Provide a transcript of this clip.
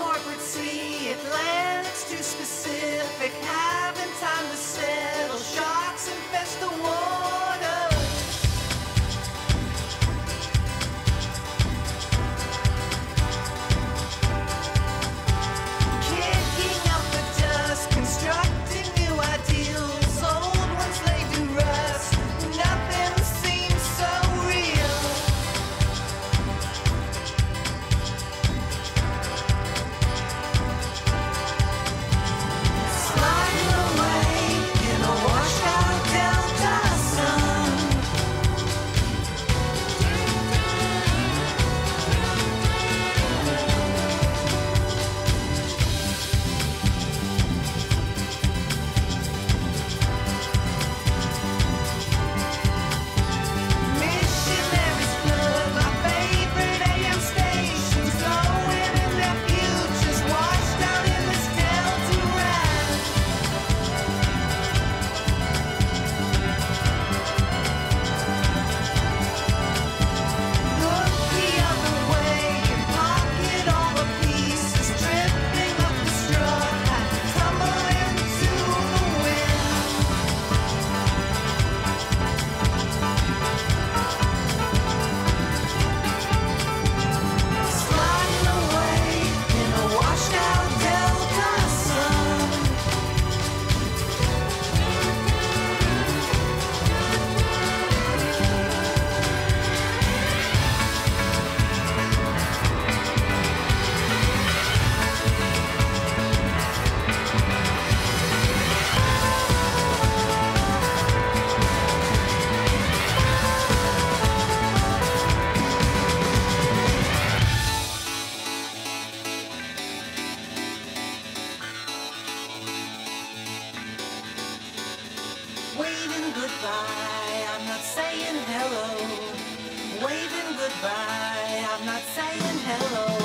corporate sea goodbye, I'm not saying hello. Waving goodbye, I'm not saying hello.